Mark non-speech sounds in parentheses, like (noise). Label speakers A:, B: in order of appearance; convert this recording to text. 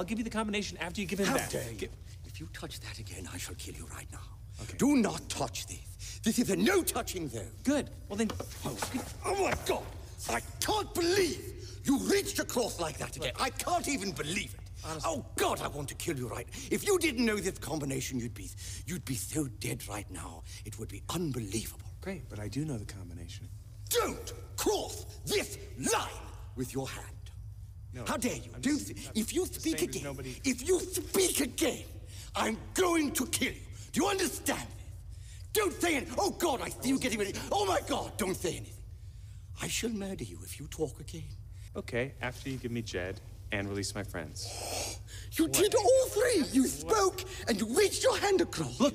A: I'll give you the combination after you give him
B: How
A: that.
B: dare you? If you touch that again, I shall kill you right now.
A: Okay.
B: Do not touch this. This is a no touching zone.
A: Good. Well then,
B: Oh, oh my God! I can't believe you reached across like that again. I can't even believe it. Oh God, I want to kill you right. If you didn't know this combination, you'd be you'd be so dead right now. It would be unbelievable.
A: great, but I do know the combination.
B: Don't cross this line with your hand.
A: No,
B: How dare you?
A: I'm
B: Don't,
A: just- I'm
B: if you speak again,
A: nobody-
B: if you speak again, I'm going to kill you. Do you understand this? Don't say it. Oh God, I see you getting ready. Oh my God, don't say anything. I shall murder you if you talk again.
A: Okay, after you give me Jed and release my friends. (gasps)
B: You did all three. You spoke and you reached your hand across. Look,